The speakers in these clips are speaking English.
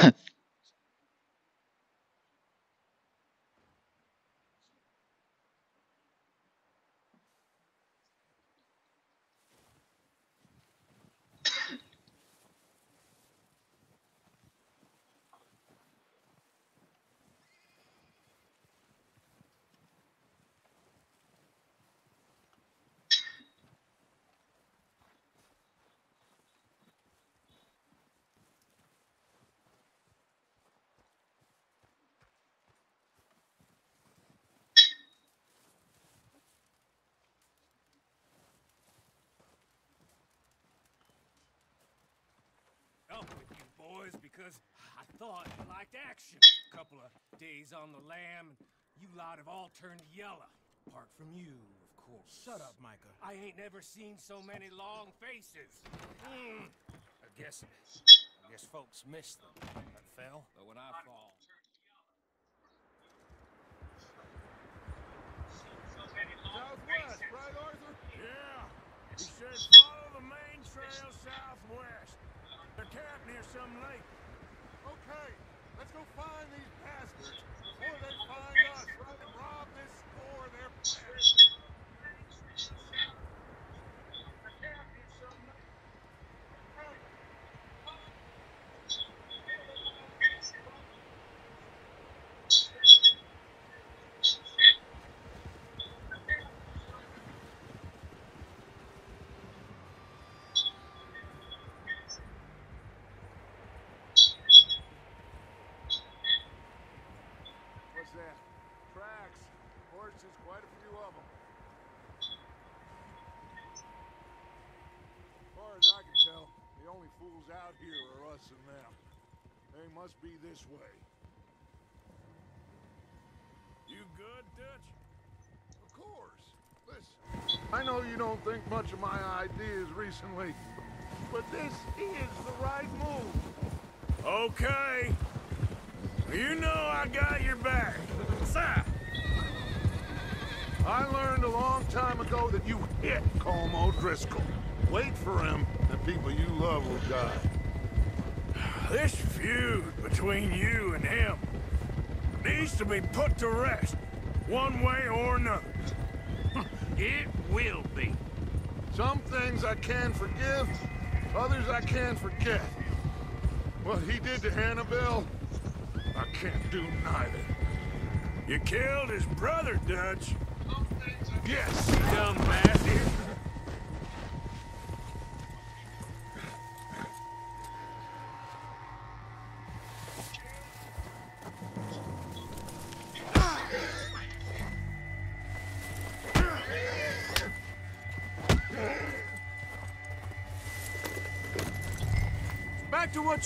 Up with you because I thought you liked action. Couple of days on the lam, and you lot have all turned yellow. Apart from you, of course. Shut up, Micah. I ain't never seen so many long faces. Hmm. I guess, I guess folks miss them. I fell, but when I fall. Southwest, right, Arthur? Yeah. He said follow the main trail southwest. They're camped near some lake. Okay, let's go find these bastards before they find us and rob this store of their pets. What's that? Tracks. Horses, quite a few of them. As far as I can tell, out here are us and them. They must be this way. You good, Dutch? Of course. Listen, I know you don't think much of my ideas recently, but this is the right move. Okay. You know I got your back. Sir. I learned a long time ago that you hit Colm O'Driscoll. Wait for him, people you love will die. This feud between you and him needs to be put to rest, one way or another. It will be. Some things I can forgive, others I can't forget. What he did to Annabelle, I can't do neither. You killed his brother, Dutch. Yes, Dumb bastard.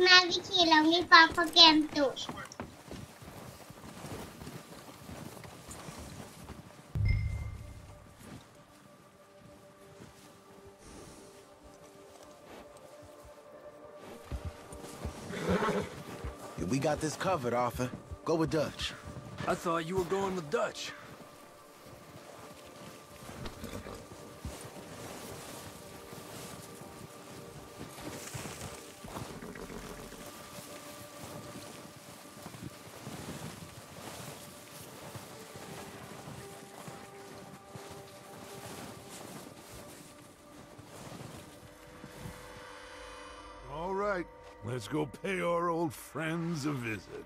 मैं भी खेलूंगी पापा game तो Yeah, we got this covered, Arthur. Go with Dutch. I thought you were going with Dutch. Let's go pay our old friends a visit.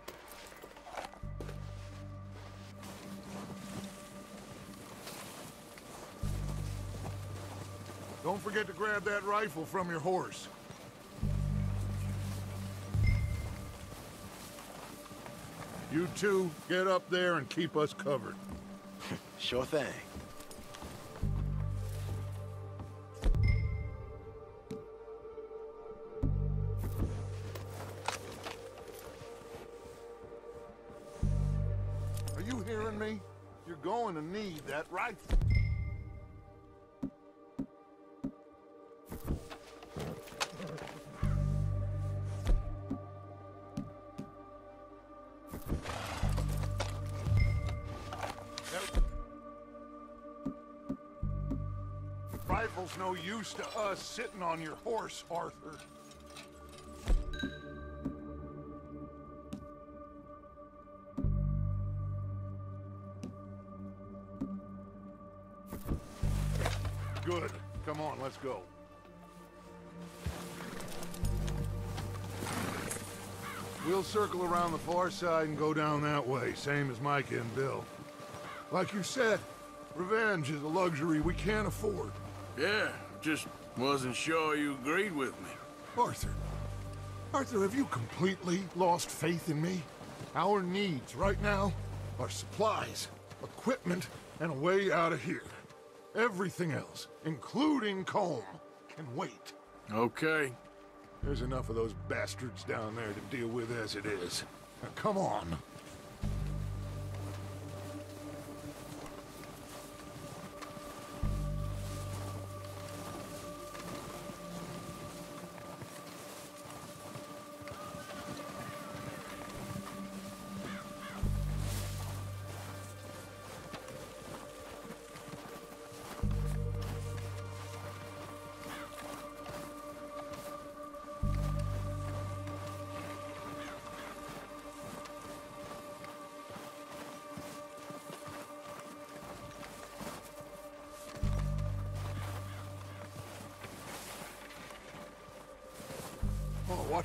Don't forget to grab that rifle from your horse. You two, get up there and keep us covered. Sure thing. Rifle's no use to us sitting on your horse, Arthur. Good. Come on, let's go. We'll circle around the far side and go down that way, same as Micah and Bill. Like you said, revenge is a luxury we can't afford. Yeah, just wasn't sure you agreed with me. Arthur. Arthur, have you completely lost faith in me? Our needs right now are supplies, equipment, and a way out of here. Everything else, including Colm, can wait. Okay. There's enough of those bastards down there to deal with as it is. Now, come on.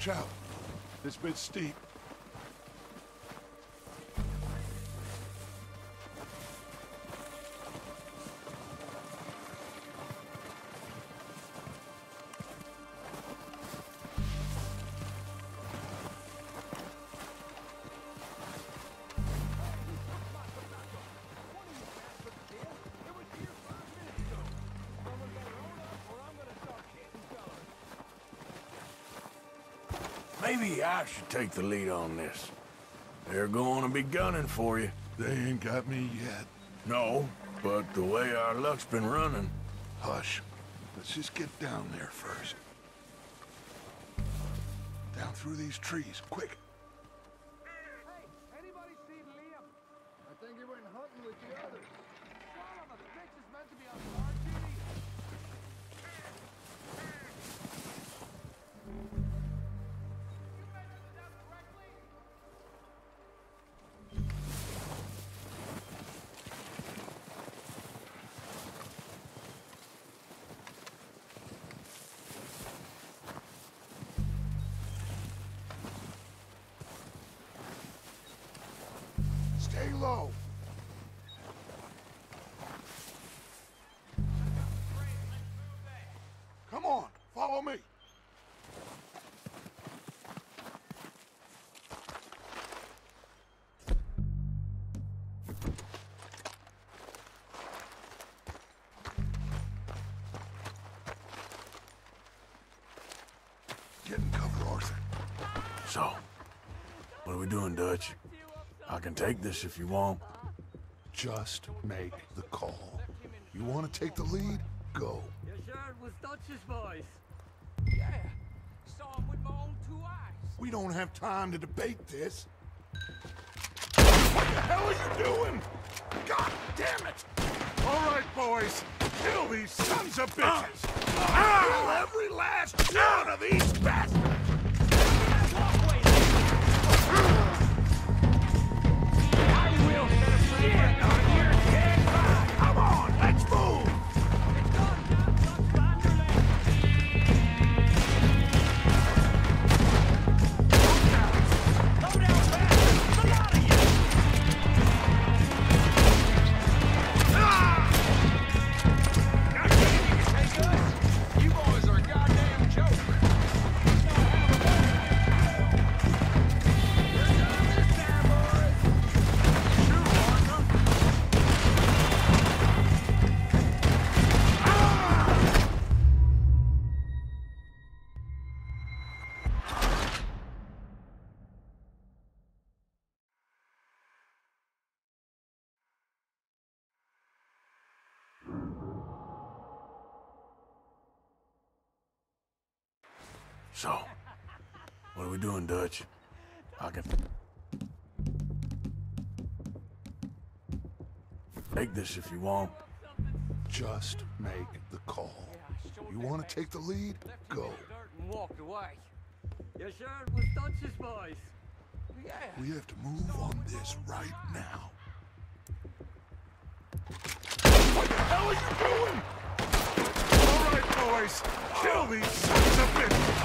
Watch out. This bit's steep. I should take the lead on this. They're going to be gunning for you. They ain't got me yet. No, but the way our luck's been running, Hush. Let's just get down there first. Down through these trees, quick. In cover, Arthur. so. What are we doing, Dutch? I can take this if you want. Just make the call. You want to take the lead? Go. You sure it was Dutch's boys? Yeah, saw him with my own two eyes. We don't have time to debate this. What the hell are you doing? God damn it! All right, boys. Kill these sons of bitches! Ah! Ah! Kill every last one of these bastards! Come this if you want. Just make the call. You want to take the lead? Go. And walked away. You sure it was Dutch's boys? Yeah. We have to move on this right now. What the hell are you doing? All right, boys. Kill these sons of bitches.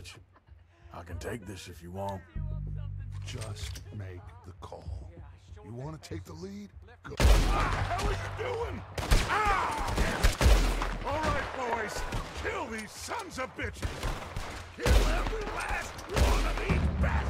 Are we doing, Dutch? I can take this if you want. Just make the call. You want to take the lead? Go. What the hell are you doing? Ah! All right, boys. Kill these sons of bitches. Kill every last one of these bastards.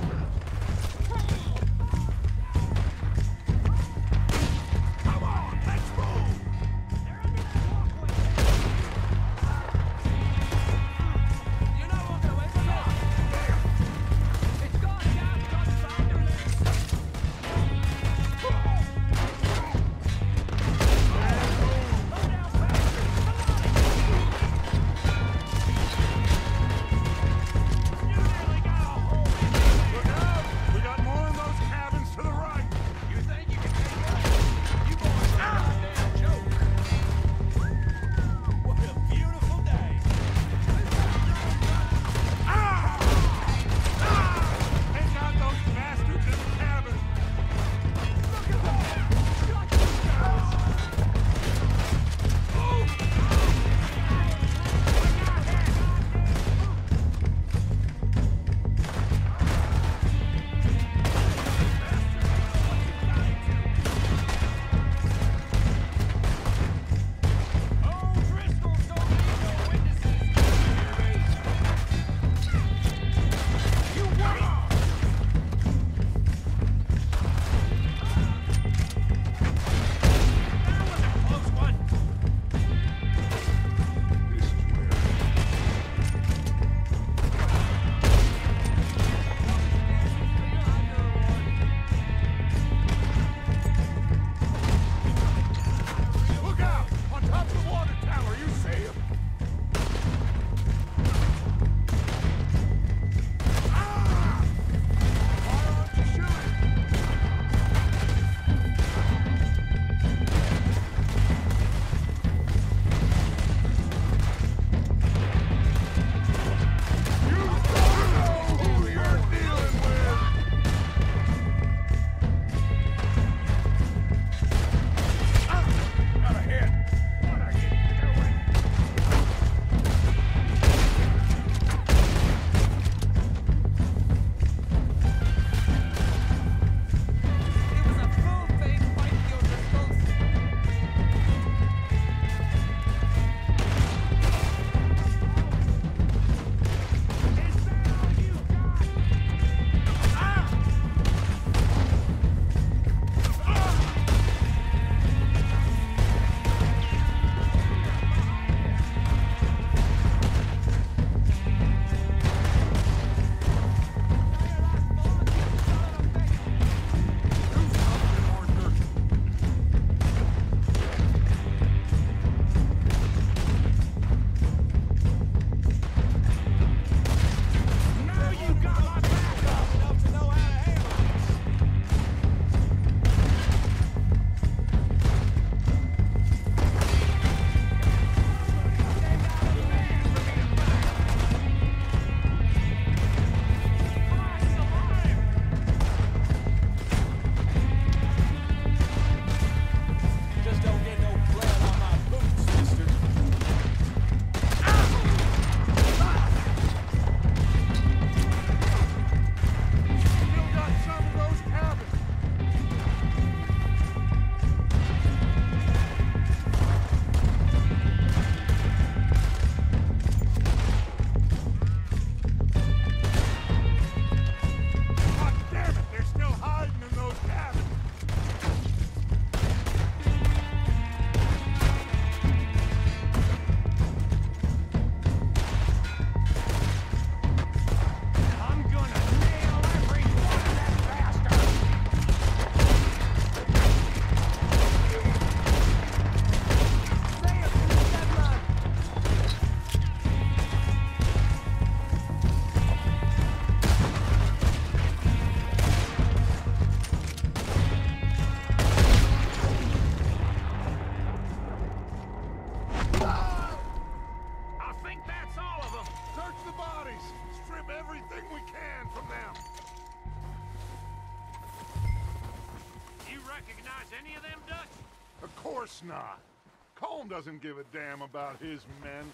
Damn about his men.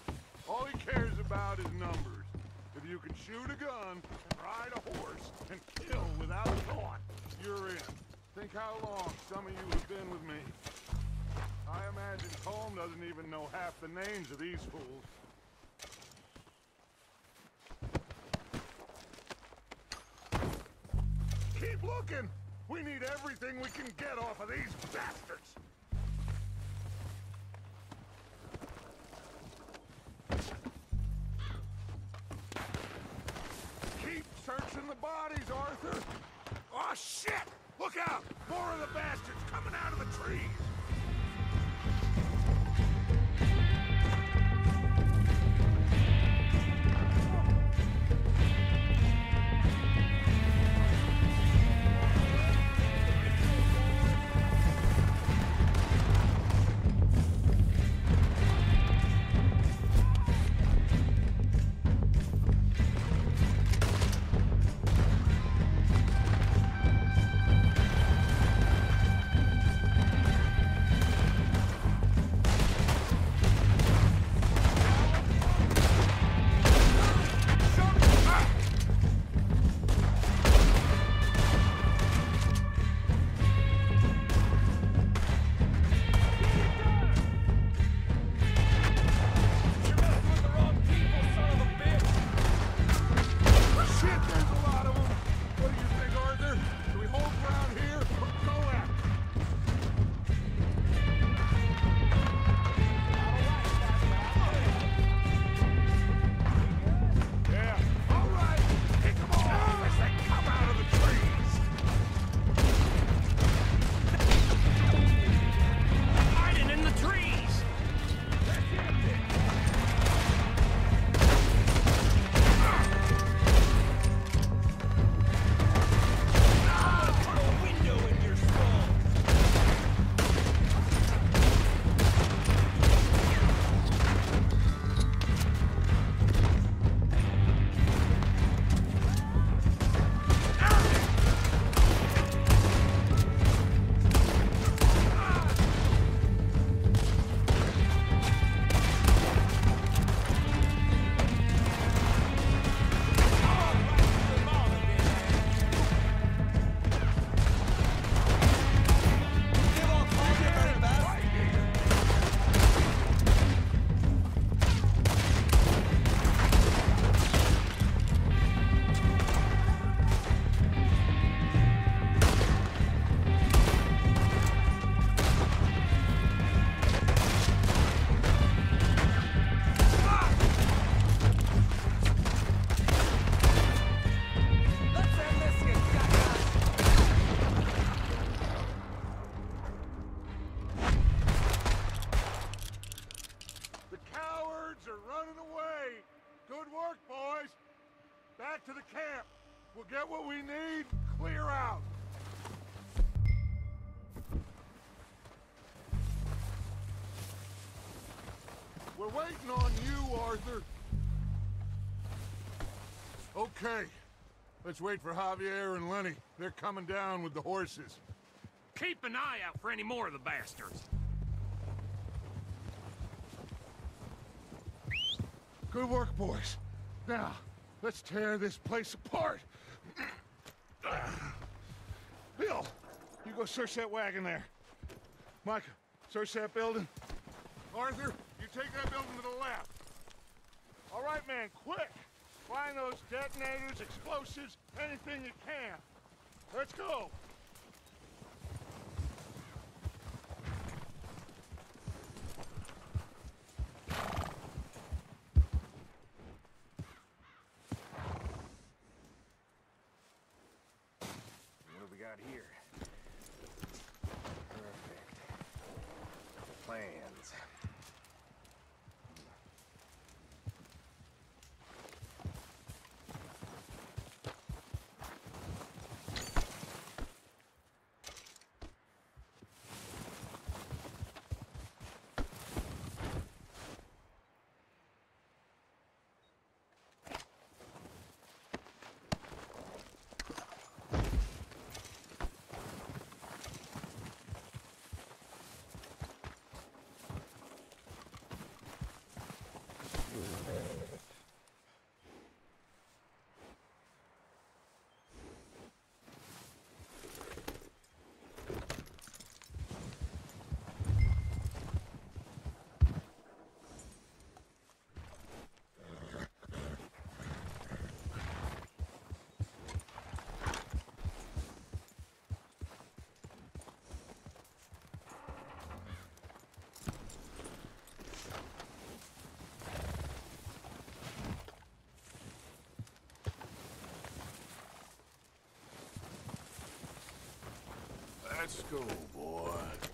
All he cares about is numbers. If you can shoot a gun, ride a horse, and kill without a thought, you're in. Think how long some of you have been with me. I imagine Colm doesn't even know half the names of these fools. Keep looking! We need everything we can get off of these bastards! Arthur! Okay. Let's wait for Javier and Lenny. They're coming down with the horses. Keep an eye out for any more of the bastards. Good work, boys. Now, let's tear this place apart. Bill, you go search that wagon there. Micah, search that building. Arthur, you take that building to the left. All right, man, quick. Find those detonators, explosives, anything you can. Let's go. Let's go, boy.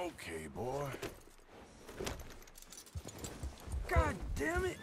Okay, boy. God damn it!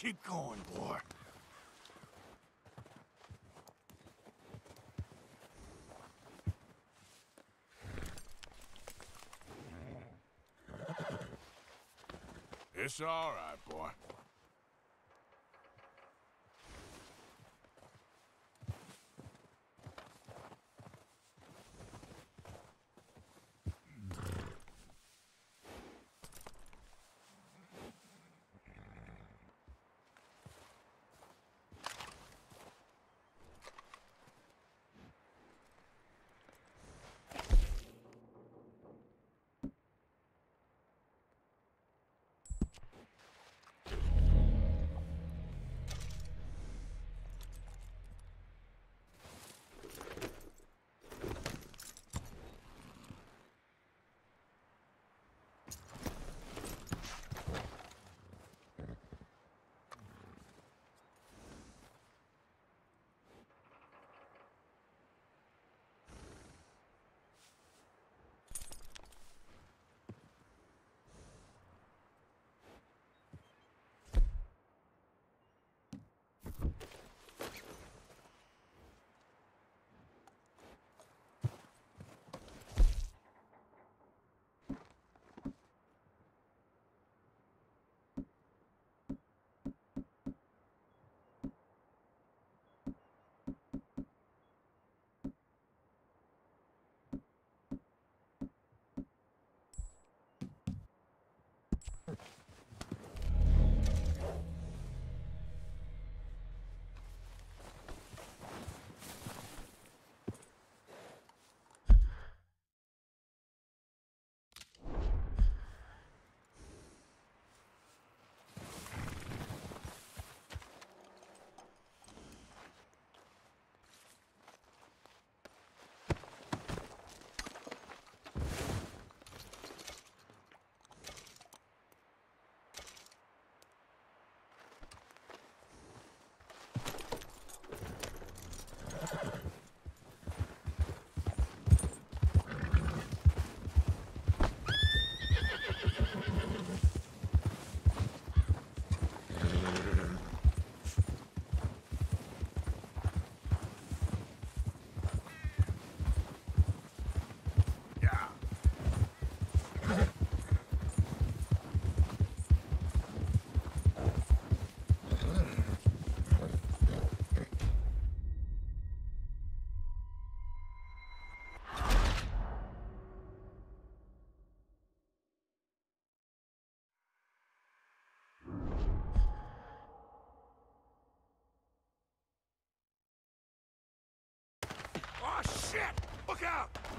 Keep going, boy. It's all right, boy.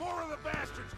More of the bastards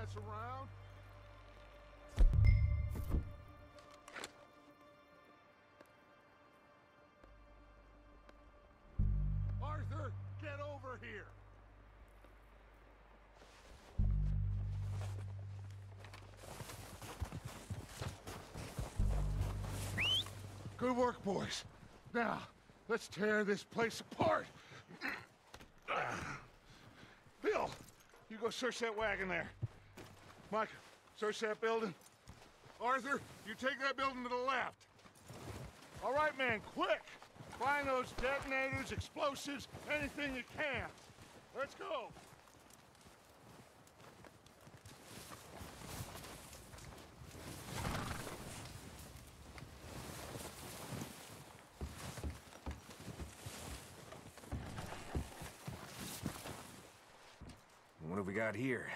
mess around. Arthur, get over here. Good work, boys. Now, let's tear this place apart. Bill, you go search that wagon there. Micah, search that building. Arthur, you take that building to the left. All right, man, quick! Find those detonators, explosives, anything you can. Let's go. What have we got here?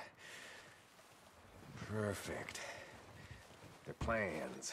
Perfect. Their plans.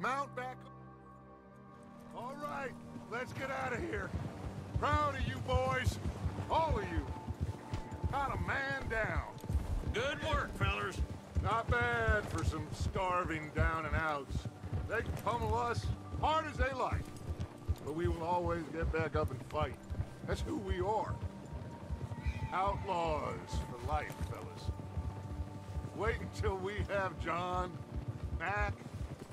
Mount back. All right, let's get out of here. Proud of you boys. All of you. Got a man down. Good work, fellers. Not bad for some starving down and outs. They can pummel us hard as they like. But we will always get back up and fight. That's who we are. Outlaws for life, fellas. Wait until we have John, Mac,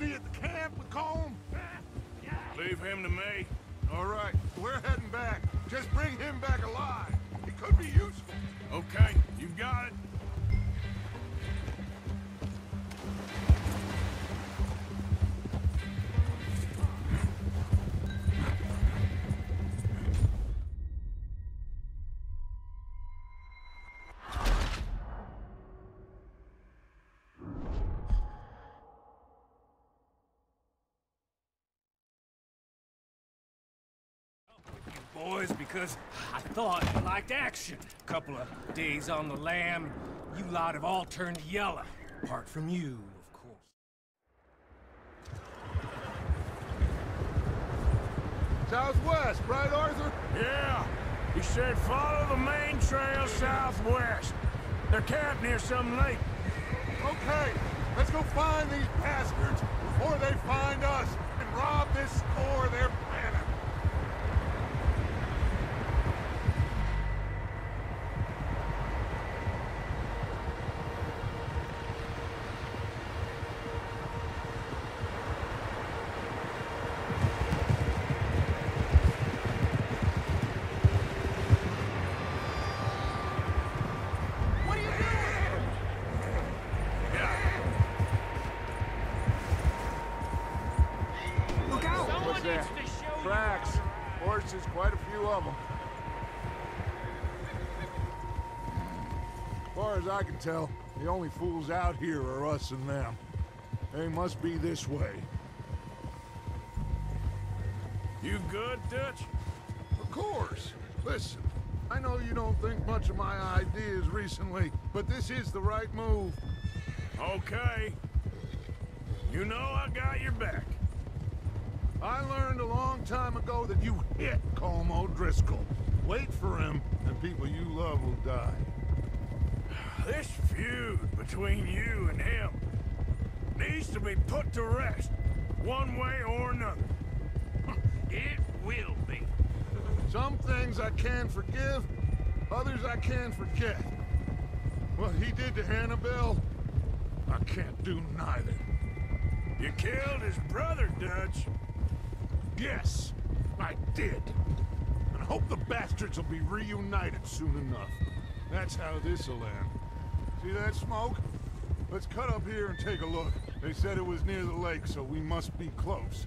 He at boys because I thought you liked action. Couple of days on the lam, you lot have all turned yellow. Apart from you, of course. Southwest, right, Arthur? Yeah. He said follow the main trail southwest. They're camped near some lake. Okay, let's go find these bastards before they find us and rob this store they're planning. What's that? Tracks. Horses, quite a few of them. As far as I can tell, the only fools out here are us and them. They must be this way. You good, Dutch? Of course. Listen, I know you don't think much of my ideas recently, but this is the right move. Okay. You know I got your back. I learned a long time ago that you hit Colm O'Driscoll. Wait for him, and people you love will die. This feud between you and him needs to be put to rest, one way or another. It will be. Some things I can forgive, others I can forget. What he did to Annabelle, I can't do neither. You killed his brother, Dutch. Yes, I did. And I hope the bastards will be reunited soon enough. That's how this'll end. See that smoke? Let's cut up here and take a look. They said it was near the lake, so we must be close.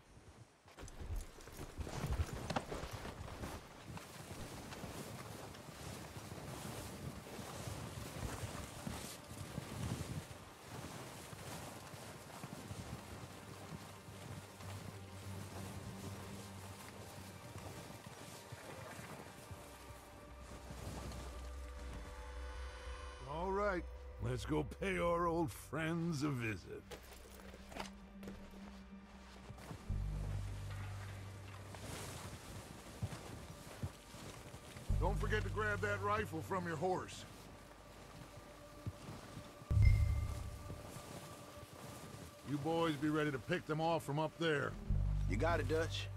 Let's go pay our old friends a visit. Don't forget to grab that rifle from your horse. You boys be ready to pick them off from up there. You got it, Dutch.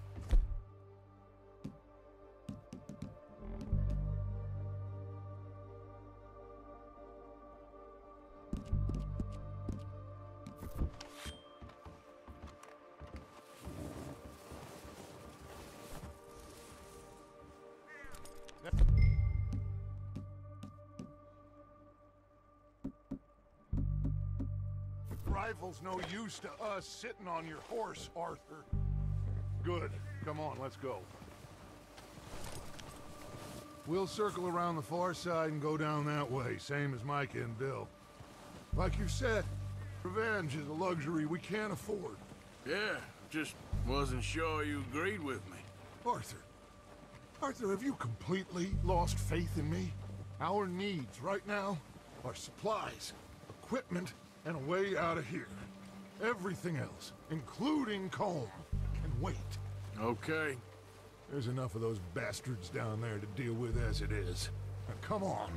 Rifle's no use to us sitting on your horse, Arthur. Good. Come on, let's go. We'll circle around the far side and go down that way, same as Micah and Bill. Like you said, revenge is a luxury we can't afford. Yeah, just wasn't sure you agreed with me. Arthur. Arthur, have you completely lost faith in me? Our needs right now are supplies, equipment, and a way out of here. Everything else, including Colm, can wait. Okay. There's enough of those bastards down there to deal with as it is. Now, come on.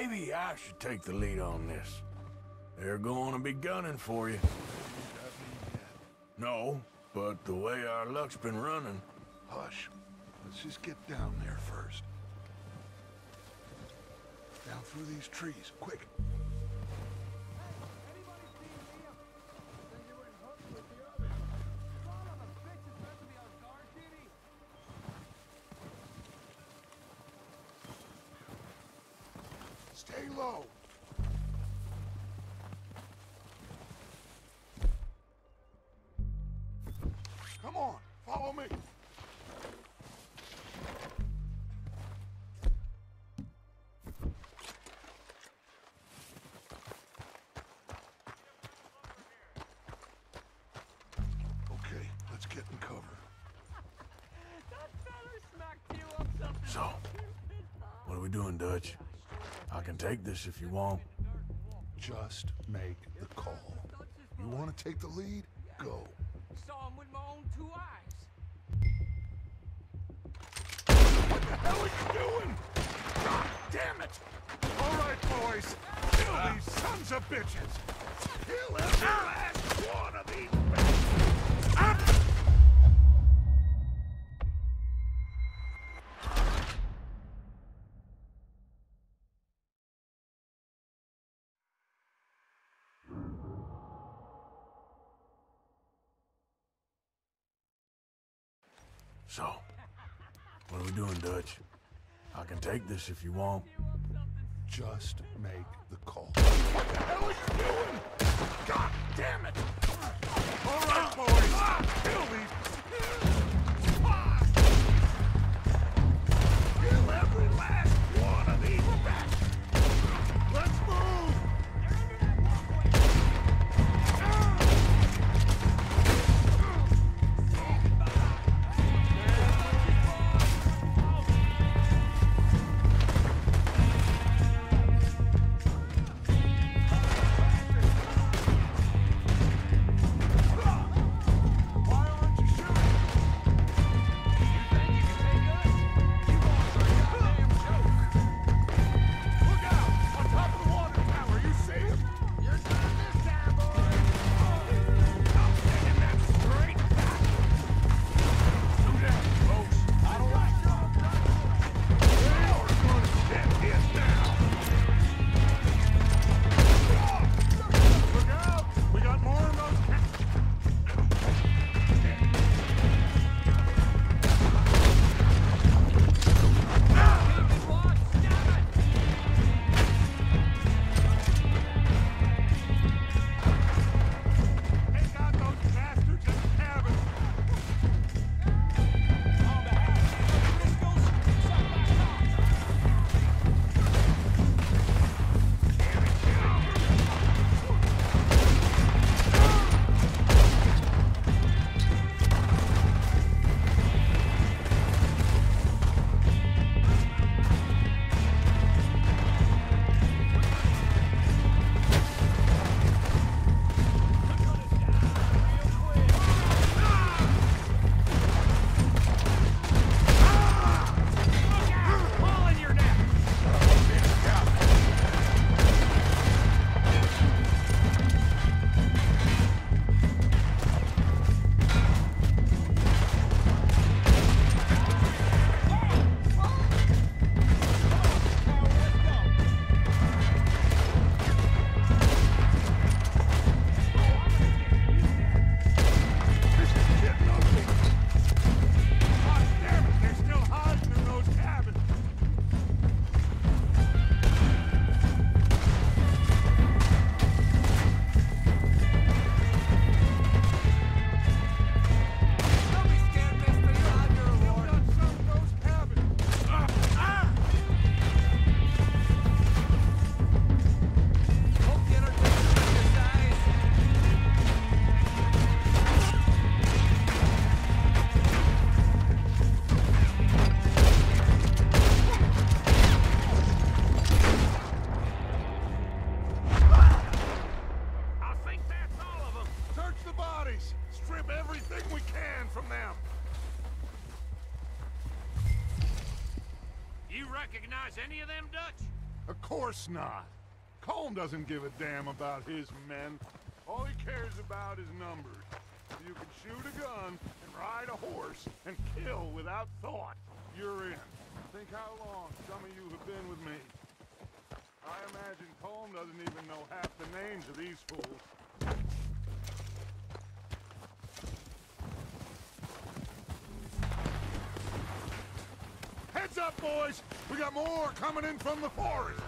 Maybe I should take the lead on this. They're going to be gunning for you. No, but the way our luck's been running, Hush. Let's just get down there first. Down through these trees, quick. We doing, Dutch? I can take this if you want. Just make the call. You want to take the lead? Go. Saw him with my own two eyes. What the hell are you doing? God damn it! All right, boys. Kill these sons of bitches. Kill every last one of these. This if you want. Just make the call. What the hell are you doing? God damn it! Not. Colm doesn't give a damn about his men. All he cares about is numbers. You can shoot a gun and ride a horse and kill without thought. You're in. Think how long some of you have been with me. I imagine Colm doesn't even know half the names of these fools. Heads up, boys! We got more coming in from the forest!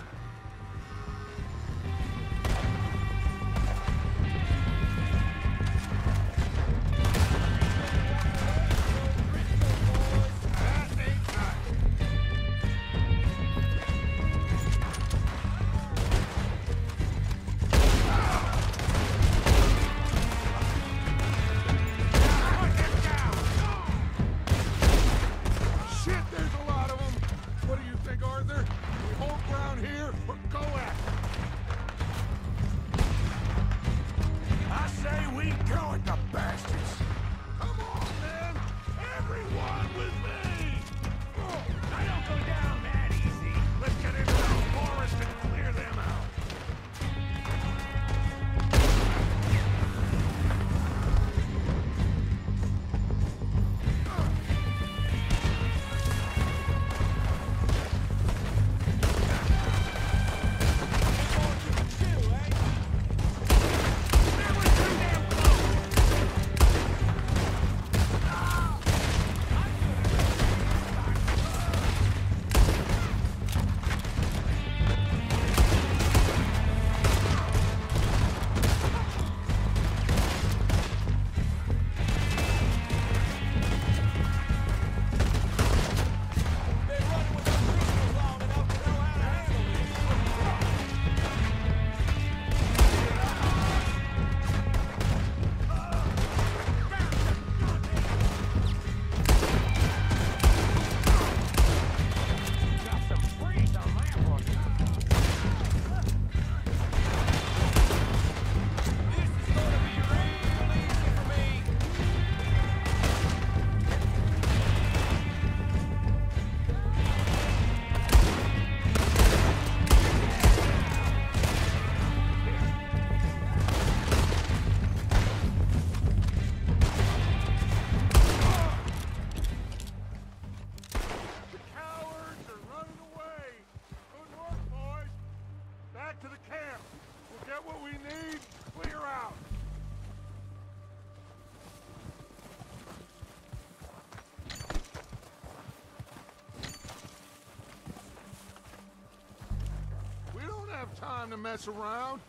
Mess around.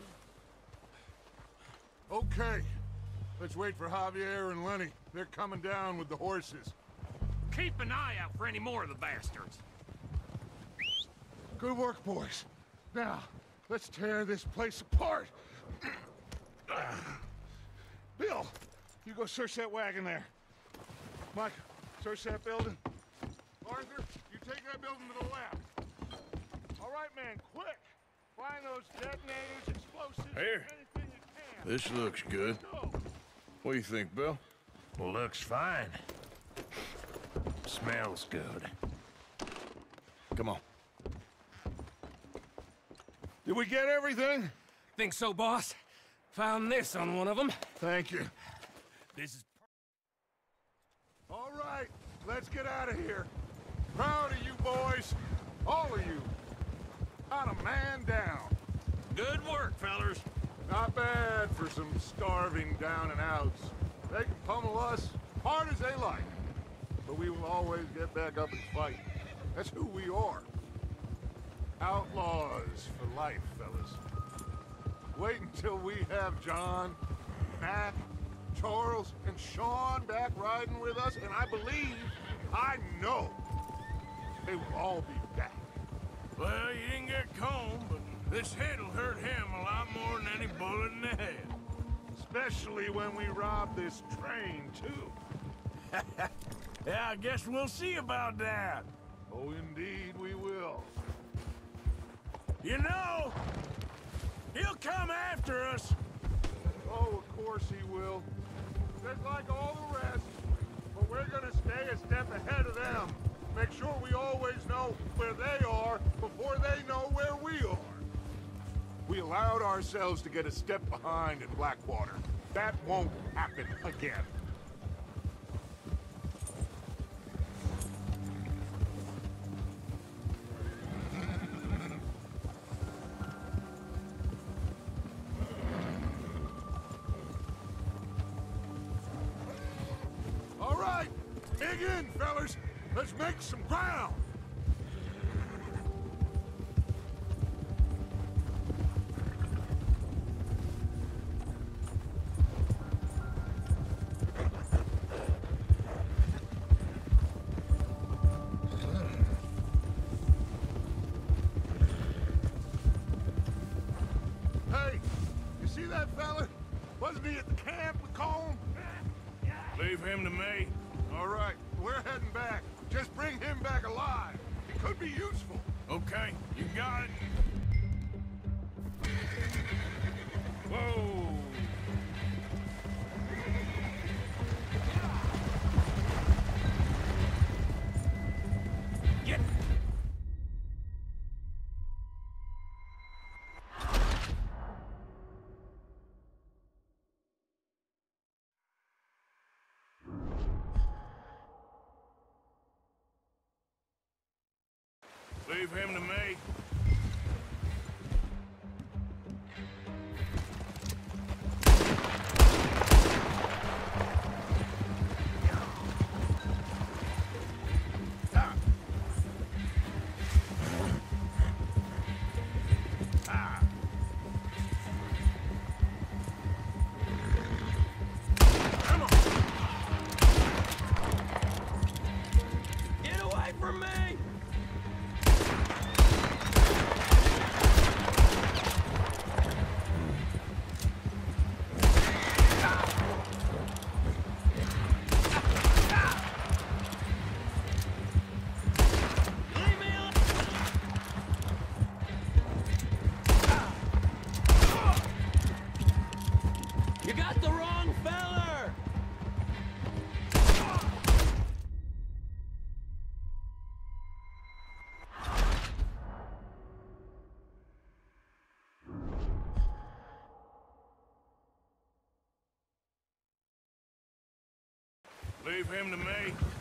Okay, let's wait for Javier and Lenny. They're coming down with the horses. Keep an eye out for any more of the bastards. Good work, boys. Now, let's tear this place apart. Bill, you go search that wagon there. Micah, search that building. Arthur, you take that building to the left. All right, man, quick. Find those detonators, explosives, Here. anything you can. This looks good. What do you think, Bill? looks fine. Smells good. Come on. Did we get everything? Think so, boss? Found this on one of them. Thank you. This is All right, let's get out of here. Proud of you boys. All of you. Not a man down. Good work, fellers. Not bad for some starving down and outs. They can pummel us hard as they like. But we will always get back up and fight. That's who we are. Outlaws for life, fellas. Wait until we have John, Matt, Charles, and Sean back riding with us, and I believe, I know, they will all be. Well, you didn't get Colm, but this hit'll hurt him a lot more than any bullet in the head. Especially when we rob this train, too. Yeah, I guess we'll see about that. Oh, indeed we will. You know, he'll come after us. Oh, of course he will. Just like all the rest. But we're gonna stay a step ahead of them. Make sure we always know where they are before they know where we are. We allowed ourselves to get a step behind in Blackwater. That won't happen again. All right, dig in, fellas. Let's make some ground. Leave him to me. Him to me.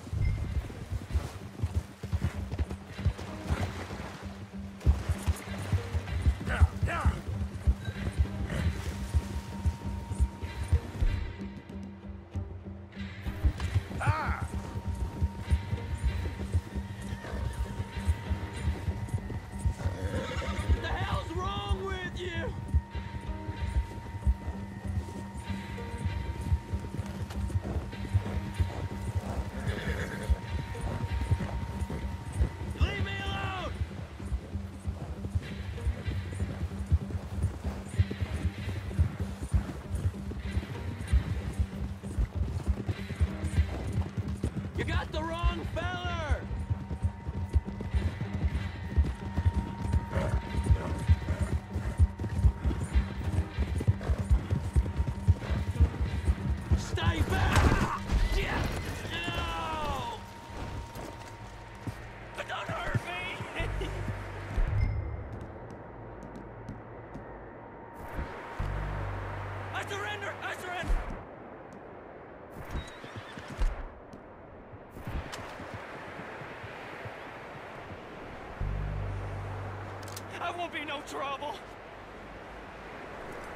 Be no trouble!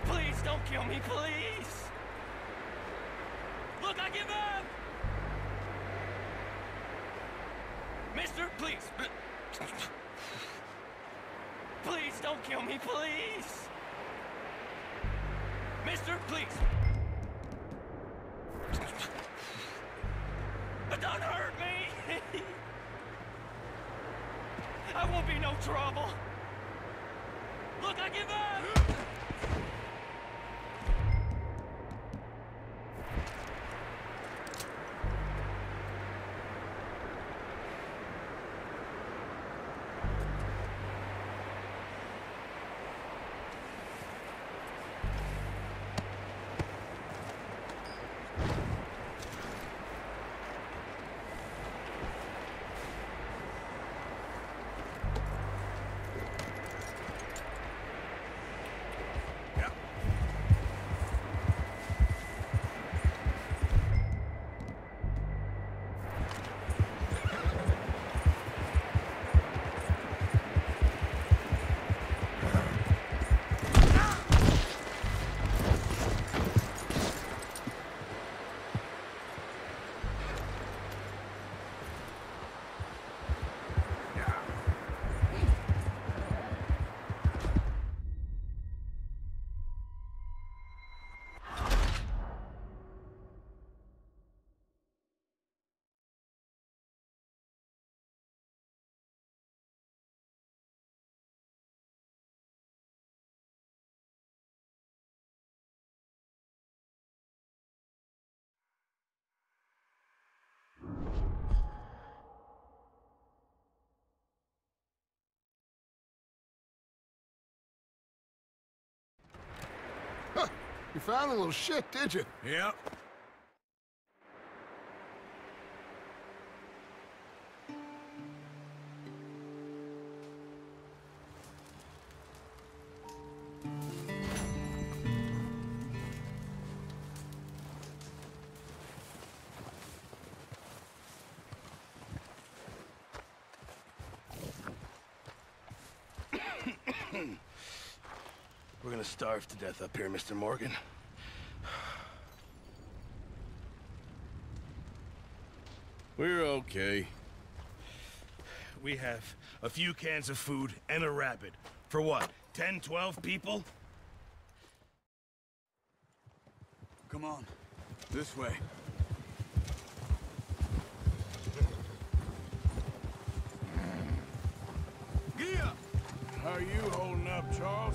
Please don't kill me, please! Look, I give up! Mister, please. Please don't kill me, please! Mister, please! Don't hurt me! I won't be no trouble! You found a little shit, did you? Yep. We're gonna starve to death up here, Mr. Morgan. We're okay. We have a few cans of food and a rabbit. For what, 10, 12 people? Come on. This way. Gia! How are you holding up, Charles?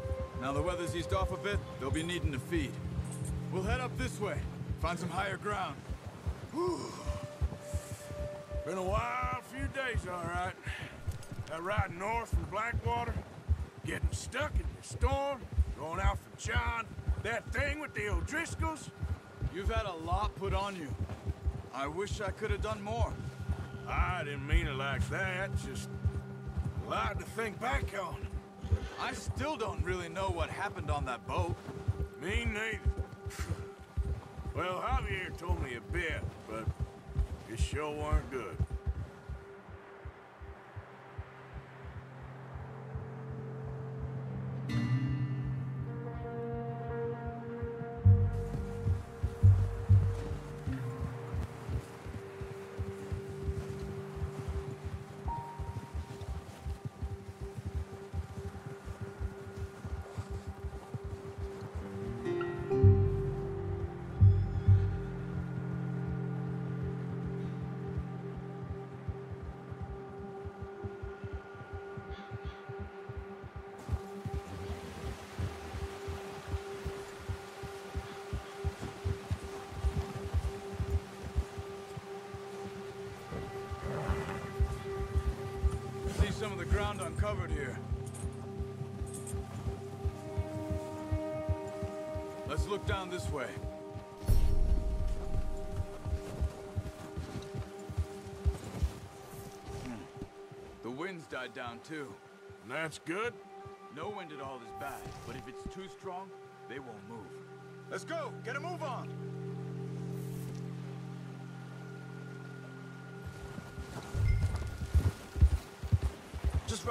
Now the weather's eased off a bit, they'll be needing to feed. We'll head up this way, find some higher ground. Been a wild few days, all right. That ride north from Blackwater, getting stuck in the storm, going out for John, that thing with the O'Driscolls. You've had a lot put on you. I wish I could have done more. I didn't mean it like that, just a lot to think back on. I still don't really know what happened on that boat. Me neither. Well, Javier told me a bit, but it sure weren't good. Uncovered here. Let's look down this way. Hmm. The wind's died down too. That's good. No wind at all is bad, but if it's too strong, they won't move. Let's go! Get a move on!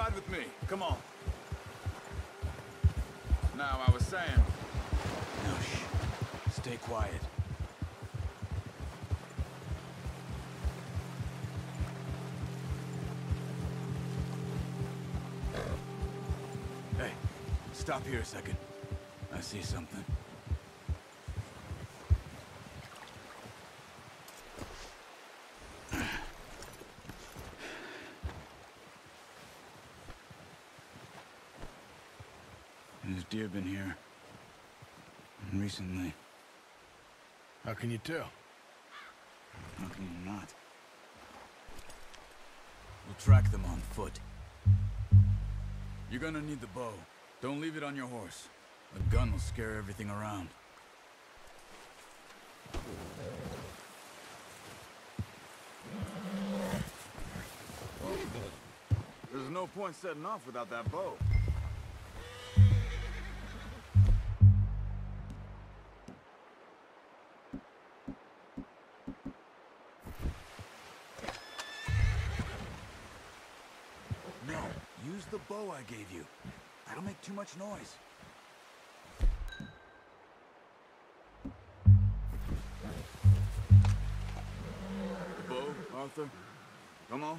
Ride with me. Come on. Now, I was saying... No, shh. Stay quiet. Hey, stop here a second. I see something. There's deer been here. Recently. How can you tell? How can you not? We'll track them on foot. You're gonna need the bow. Don't leave it on your horse. A gun will scare everything around. There's no point setting off without that bow. I gave you. That'll make too much noise. The Arthur. Come on.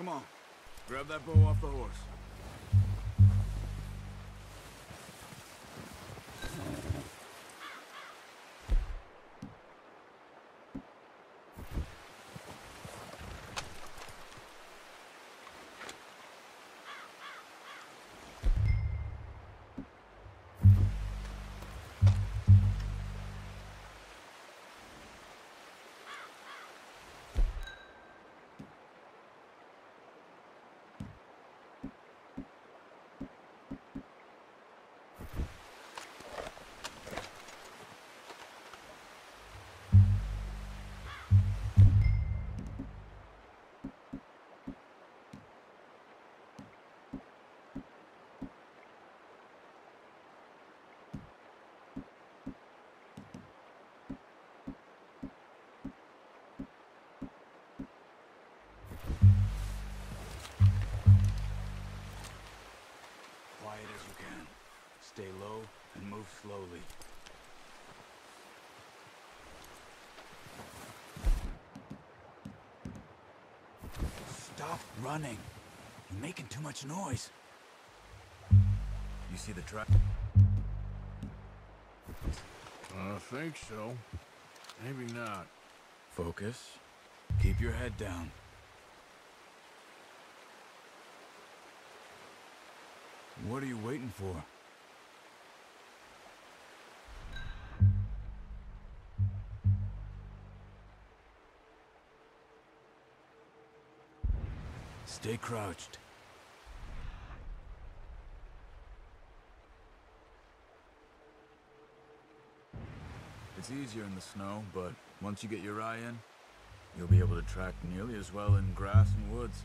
Come on. Grab that bow off the horse. Stay low and move slowly. Stop running. You're making too much noise. You see the truck? I think so. Maybe not. Focus. Keep your head down. What are you waiting for? Stay crouched. It's easier in the snow, but once you get your eye in, you'll be able to track nearly as well in grass and woods.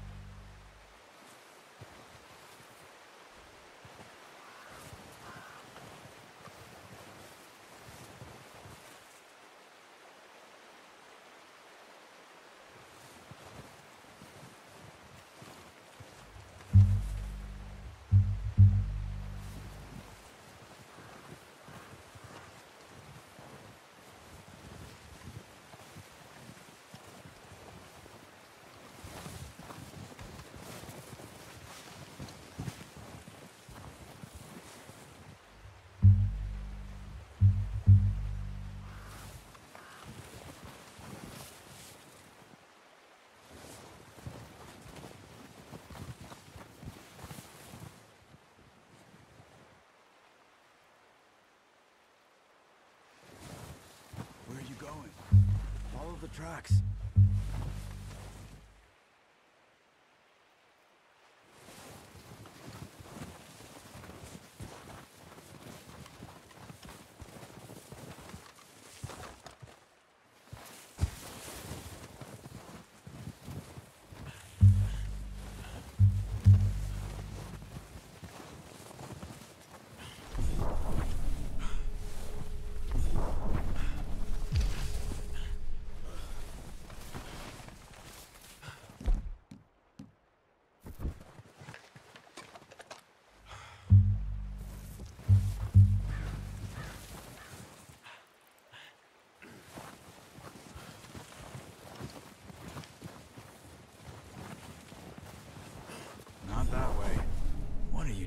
Follow the tracks.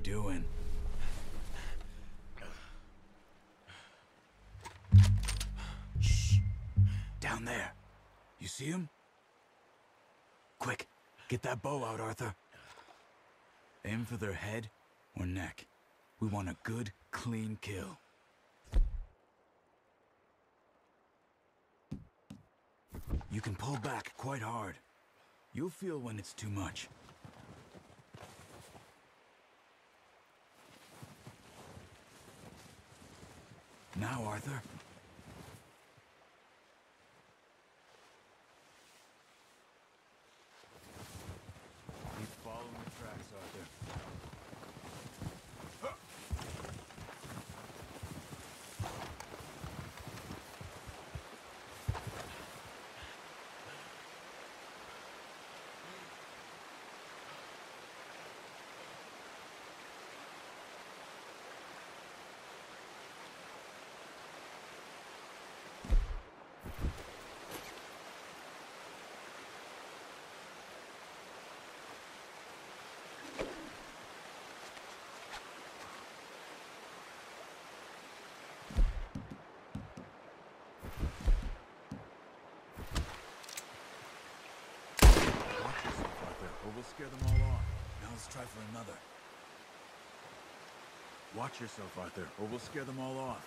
Doing? Shh. Down there. You see him? Quick, get that bow out, Arthur. Aim for their head or neck. We want a good, clean kill. You can pull back quite hard. You'll feel when it's too much. Now, Arthur. Scare them all off. Now let's try for another. Watch yourself, Arthur, or we'll scare them all off.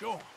Sure.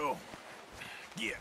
Go. Get.